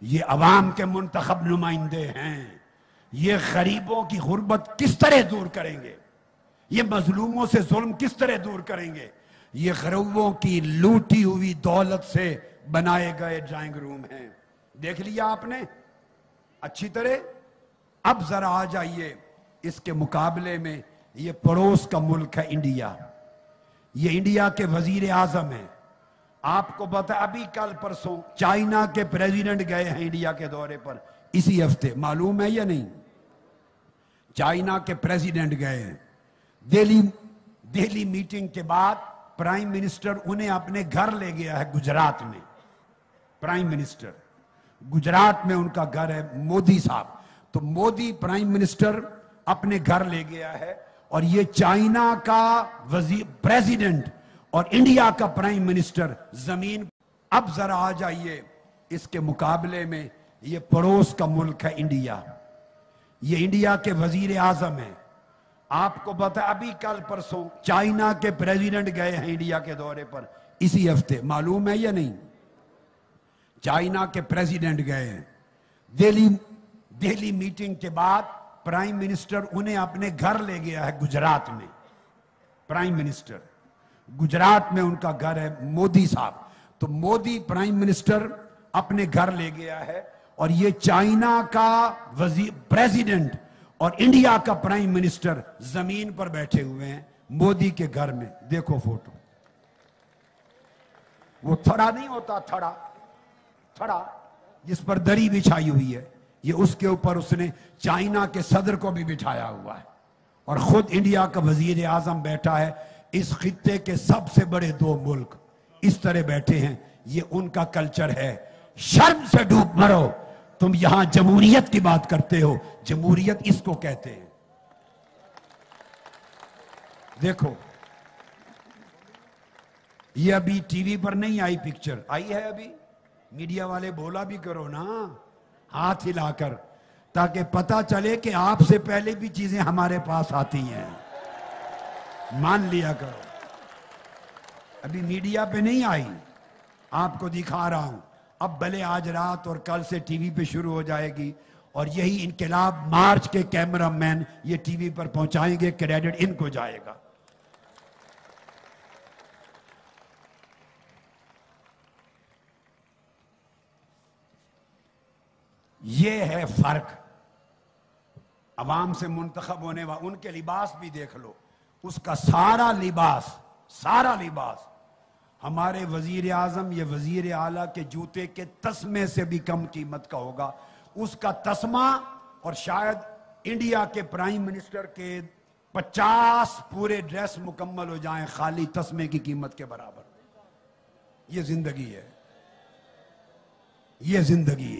یہ عوام کے منتخب نمائندے ہیں۔ یہ غریبوں کی غربت کس طرح دور کریں گے؟ یہ مظلوموں سے ظلم کس طرح دور کریں گے؟ یہ غریبوں کی لوٹی ہوئی دولت سے بنائے گئے ڈرائنگ روم ہیں۔ دیکھ لیا آپ نے؟ اچھی طرح؟ اب ذرا آ جائیے۔ اس کے مقابلے میں یہ پڑوس کا ملک ہے انڈیا۔ یہ انڈیا کے وزیر اعظم ہیں۔ آپ کو بتا ابھی کل پرسوں چائنا کے پریزیڈنٹ گئے ہیں انڈیا کے دورے پر۔ اسی ہفتے، معلوم ہے یا نہیں؟ چائنا کے پریزیڈنٹ گئے ہیں۔ دہلی دہلی میٹنگ کے بعد پرائم منسٹر انہیں اپنے گھر لے گیا ہے گجرات میں۔ پرائم منسٹر گجرات میں ان کا گھر ہے مودی صاحب۔ تو مودی پرائم منسٹر اپنے گھر لے گیا ہے اور یہ چائنا کا وزیر پریزیڈنٹ اور انڈیا کا پرائم منسٹر زمین اب ذرا آ جائیے اس کے مقابلے میں، یہ پڑوس کا ملک ہے انڈیا۔ یہ انڈیا کے وزیر اعظم ہیں۔ آپ کو بتا، ابھی کل پرسوں چائنا کے پریزیڈنٹ گئے ہیں انڈیا کے دورے پر۔ اسی ہفتے، معلوم ہے یا نہیں؟ چائنا کے پریزیڈنٹ گئے ہیں۔ دہلی دہلی میٹنگ کے بعد پرائم منسٹر انہیں اپنے گھر لے گیا ہے گجرات میں۔ Prime minister. گجرات میں ان کا گھر ہے مودی صاحب۔ تو مودی پرائم منسٹر اپنے گھر لے گیا ہے اور یہ چائنا کا پریزیڈنٹ اور انڈیا کا پرائم منسٹر زمین پر بیٹھے ہوئے ہیں مودی کے گھر میں۔ دیکھو فوٹو۔ وہ تھڑا نہیں ہوتا، تھڑا تھڑا، جس پر دری بچھائی ہوئی ہے۔ یہ اس کے اوپر اس نے چائنا کے صدر کو بھی بٹھایا ہوا ہے۔ اور خود انڈیا کا وزیر اعظم بیٹھا ہے۔ اس خطے کے سب سے بڑے دو ملک اس طرح بیٹھے ہیں، یہ ان کا کلچر ہے۔ شرم سے ڈوب مرو۔ تم یہاں جمہوریت کی بات کرتے ہو، جمہوریت اس کو کہتے ہیں۔ دیکھو، یہ ابھی ٹی وی پر نہیں آئی پکچر۔ آئی ہے ابھی؟ میڈیا والے بولا بھی کرو نا، ہاتھ ہلا کر، تاکہ پتا چلے کہ آپ سے پہلے بھی چیزیں ہمارے پاس آتی ہیں۔ مان لیا کرو۔ ابھی میڈیا پہ نہیں آئی۔ آپ کو دکھا رہا ہوں۔ اب بلے آج رات اور کل سے ٹی وی پہ شروع ہو جائے گی۔ اور یہی انقلاب مارچ کے کیمرہ مین یہ ٹی وی پر پہنچائیں گے۔ کریڈٹ ان کو جائے گا۔ یہ ہے فرق۔ عوام سے منتخب ہونے والا ان کے لباس بھی دیکھ لو۔ اس کا سارا لباس سارا لباس۔ ہمارے وزیر اعظم یہ وزیر اعلیٰ کے جوتے کے تسمے سے بھی کم قیمت کا ہوگا۔ اس کا تسمہ اور شاید انڈیا کے پرائم منسٹر کے پچاس پورے ڈریس مکمل ہو جائیں خالی تسمے کی قیمت کے برابر۔ یہ زندگی ہے۔ یہ زندگی ہے۔